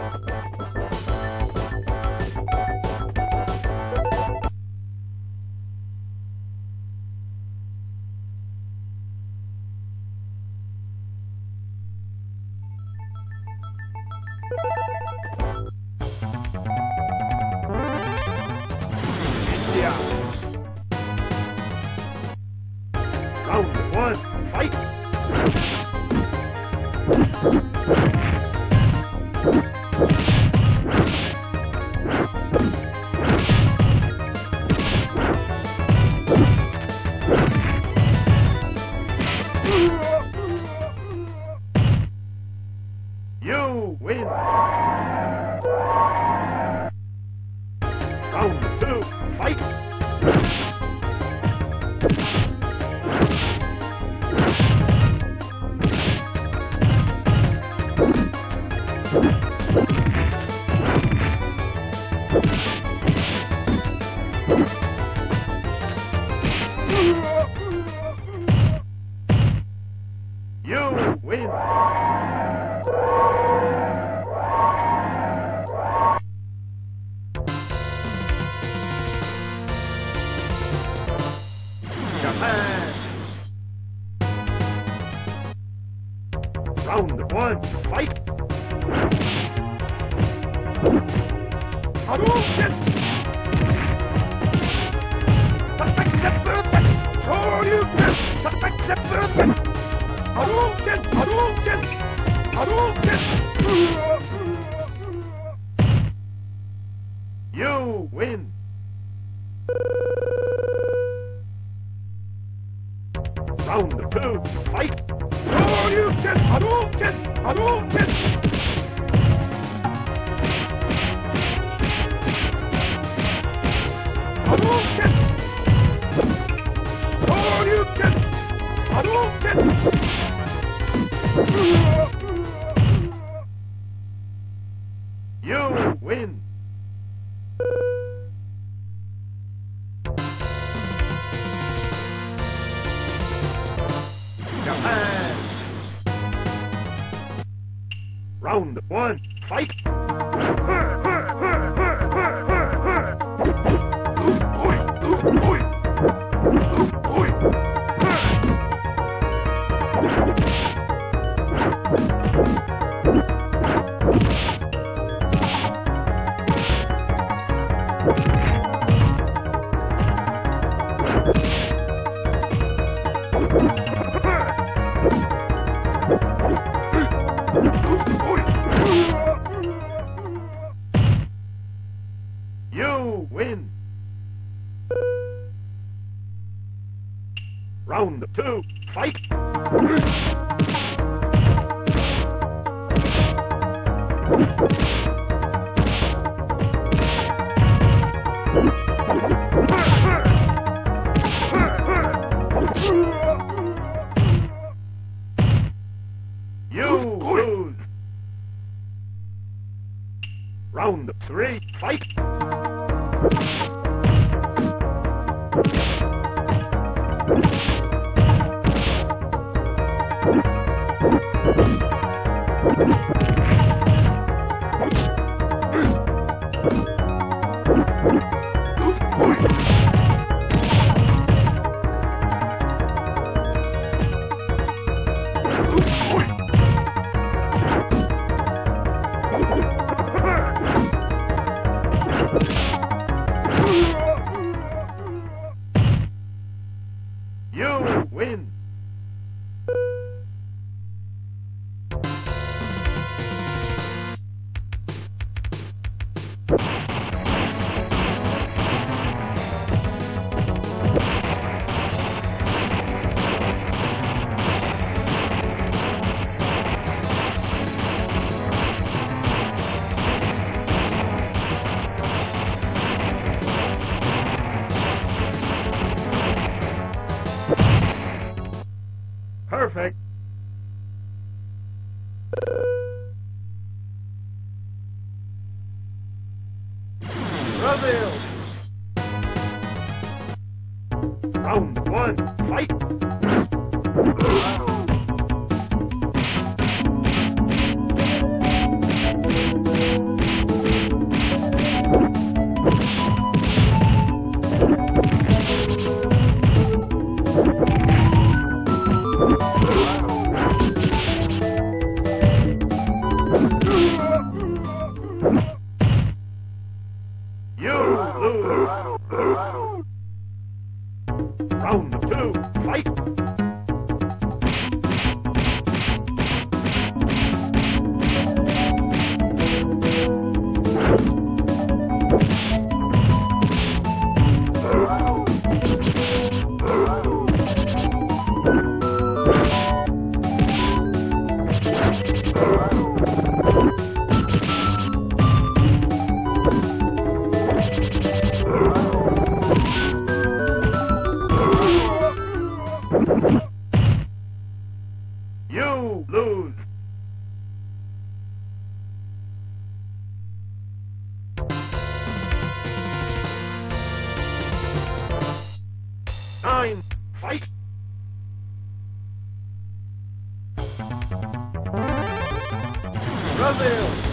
India. Win! Round two, fight! Nine, fight! Brazil!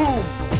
Boom!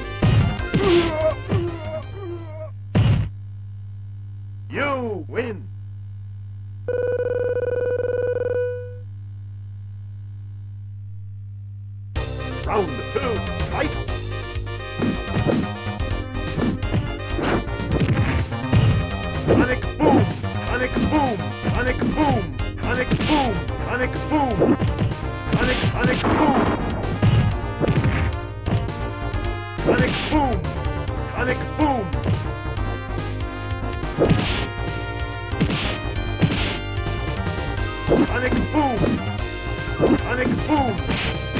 unexposed.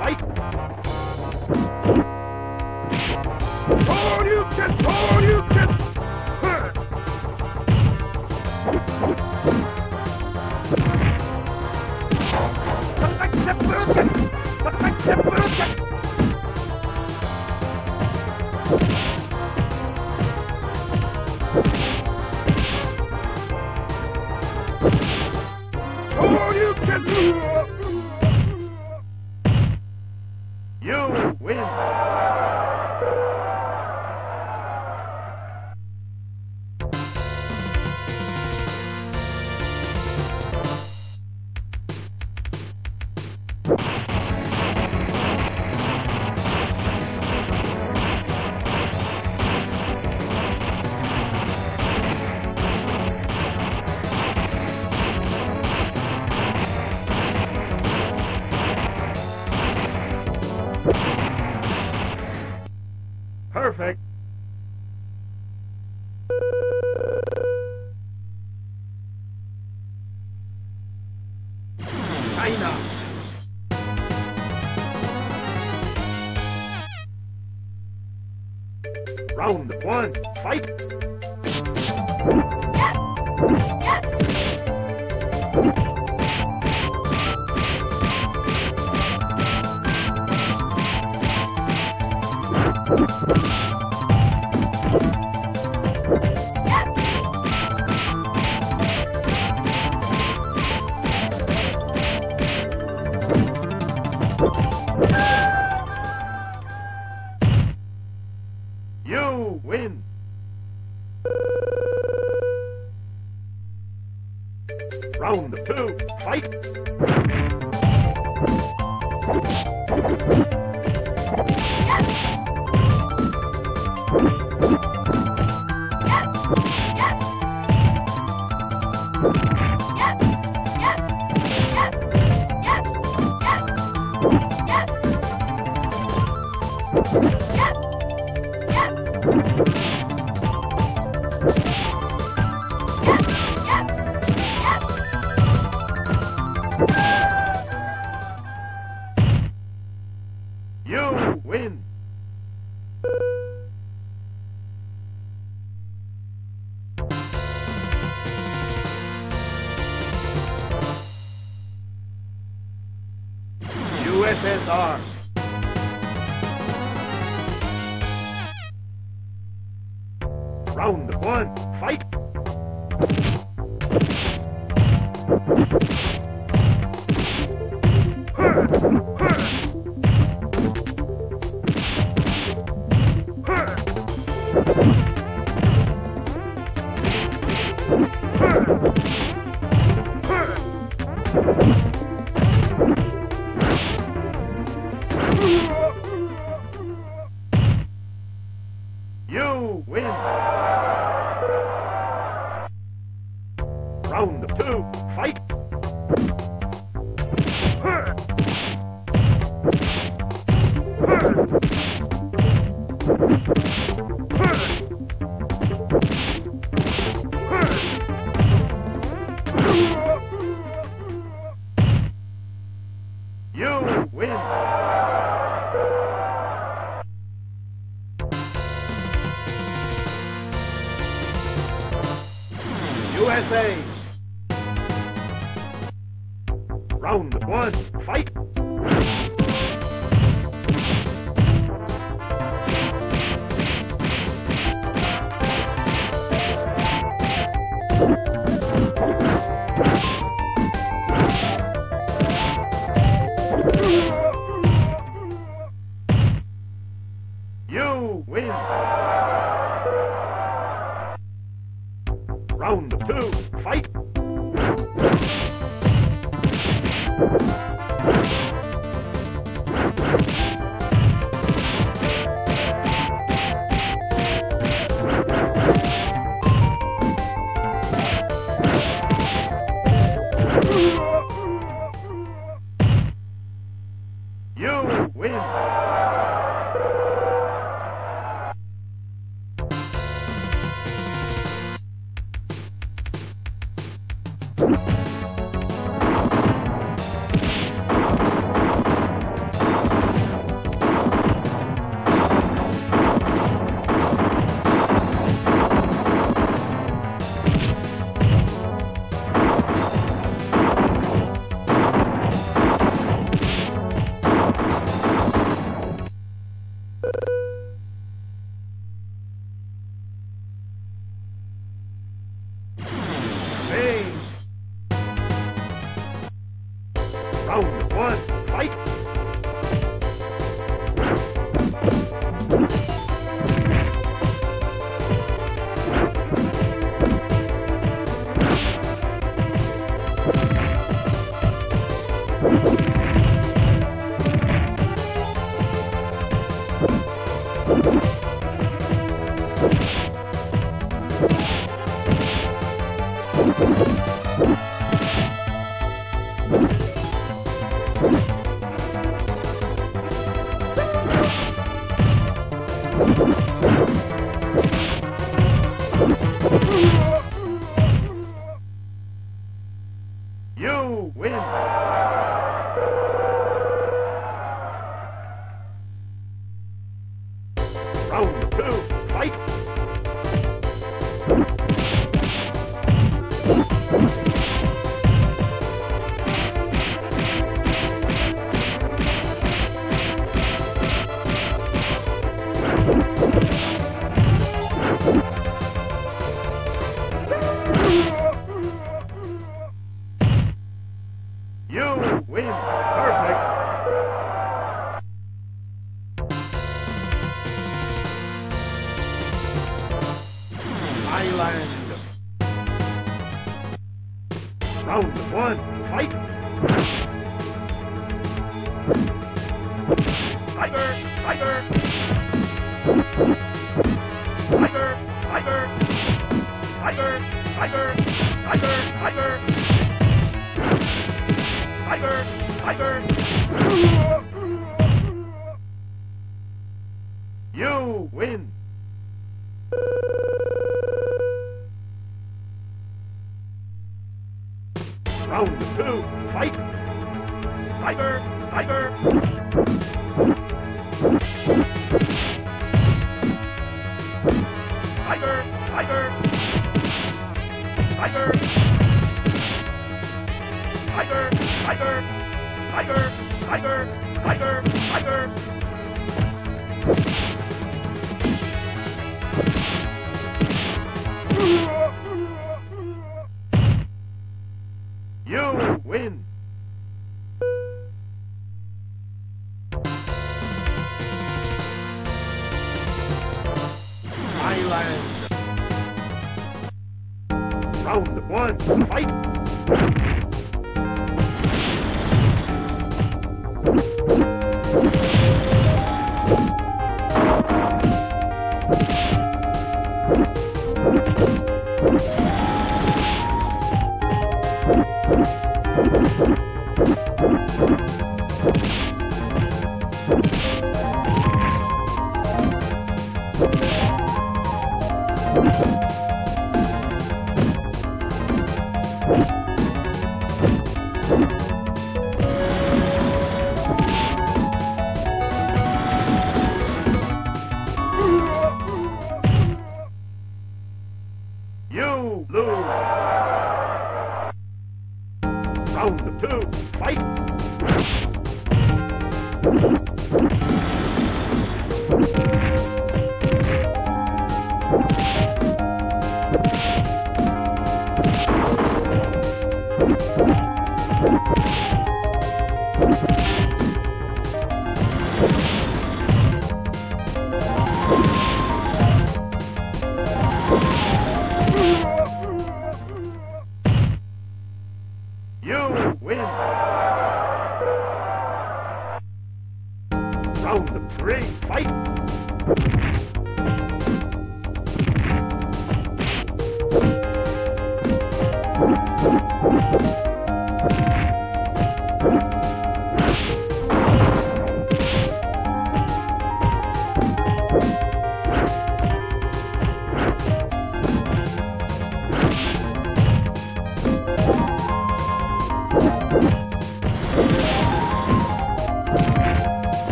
fight. All you can, all you can. Collect the broken, collect the broken. perfect. Round one, fight! You Tiger, tiger, tiger, tiger. You win! Round two!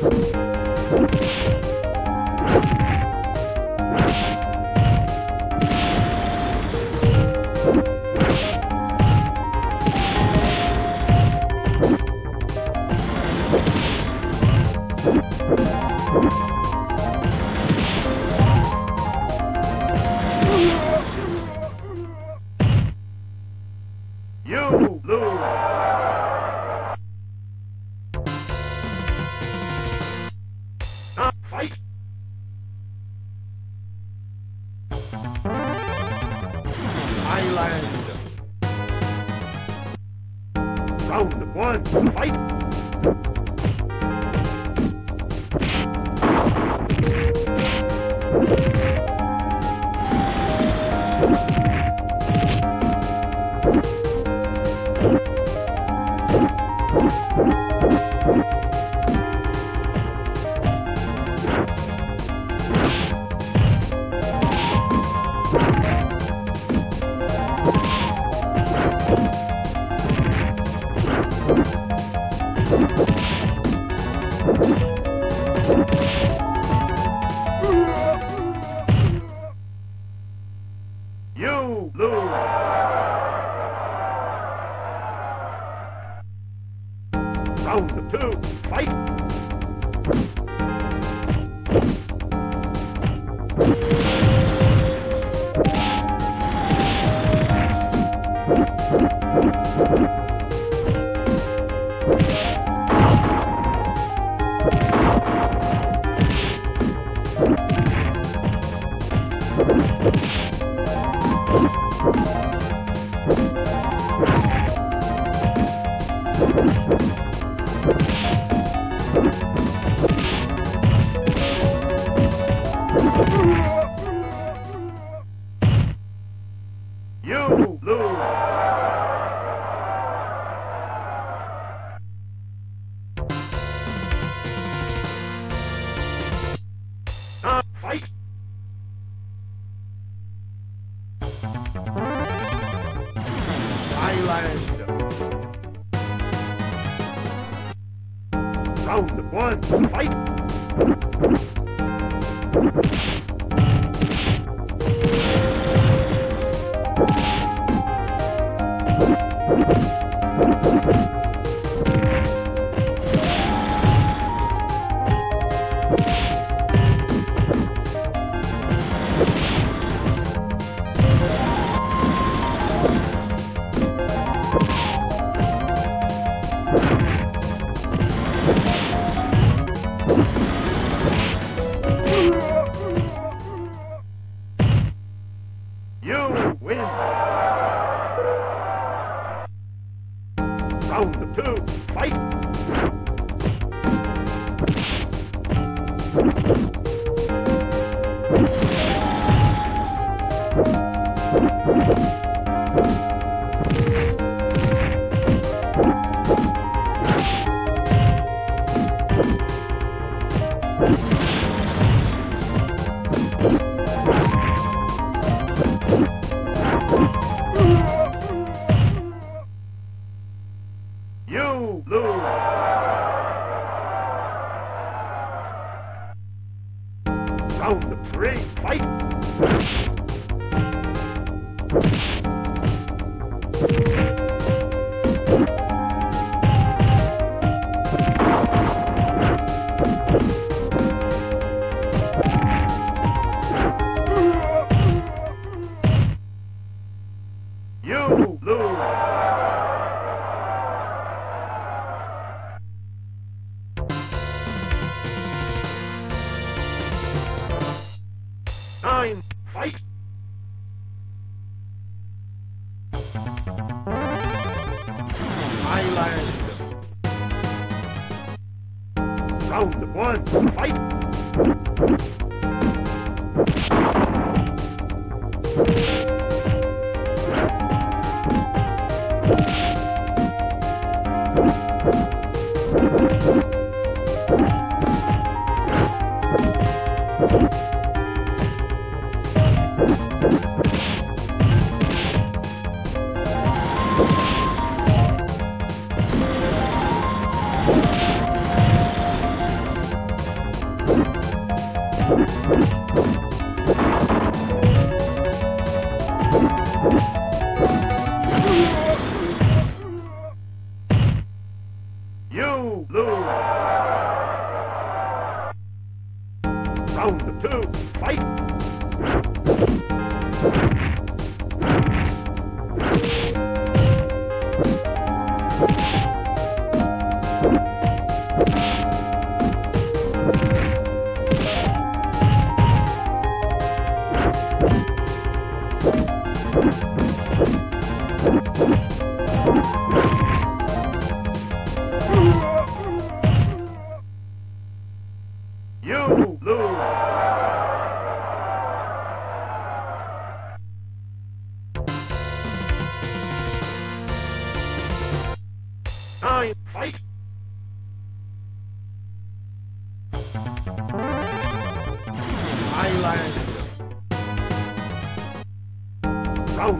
You You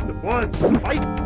Round one, fight!